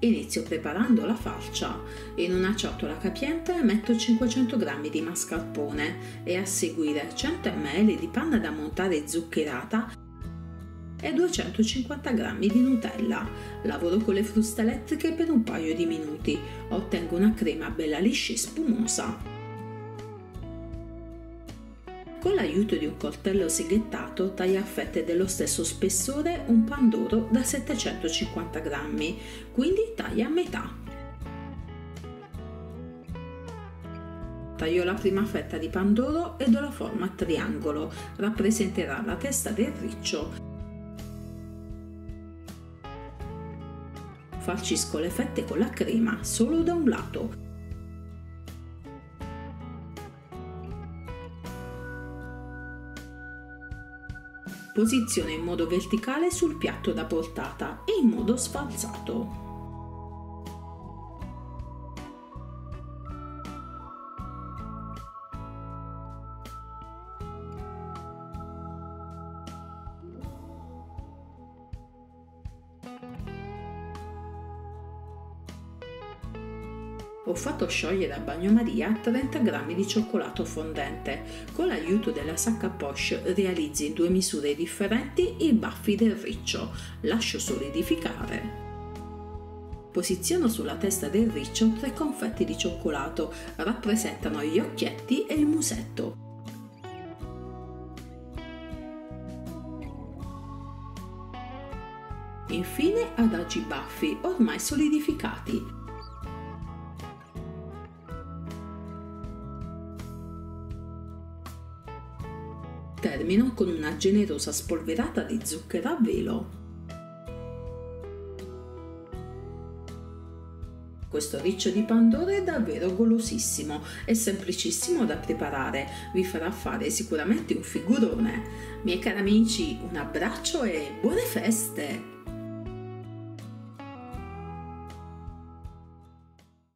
Inizio preparando la falcia. In una ciotola capiente metto 500 g di mascarpone e a seguire 100 ml di panna da montare zuccherata e 250 g di Nutella. Lavoro con le fruste elettriche per un paio di minuti. Ottengo una crema bella liscia e spumosa. Con l'aiuto di un coltello seghettato taglio a fette dello stesso spessore un pandoro da 750 g, quindi taglia a metà. Taglio la prima fetta di pandoro e do la forma a triangolo, rappresenterà la testa del riccio. Falcisco le fette con la crema solo da un lato Posizione in modo verticale sul piatto da portata e in modo sfalsato. Ho fatto sciogliere a bagnomaria 30 g di cioccolato fondente. Con l'aiuto della sacca poche realizzi in due misure differenti i baffi del riccio. Lascio solidificare. Posiziono sulla testa del riccio tre confetti di cioccolato, rappresentano gli occhietti e il musetto. Infine adagi i baffi ormai solidificati. Termino con una generosa spolverata di zucchero a velo. Questo riccio di pandoro è davvero golosissimo e semplicissimo da preparare, vi farà fare sicuramente un figurone. Miei cari amici, un abbraccio e buone feste!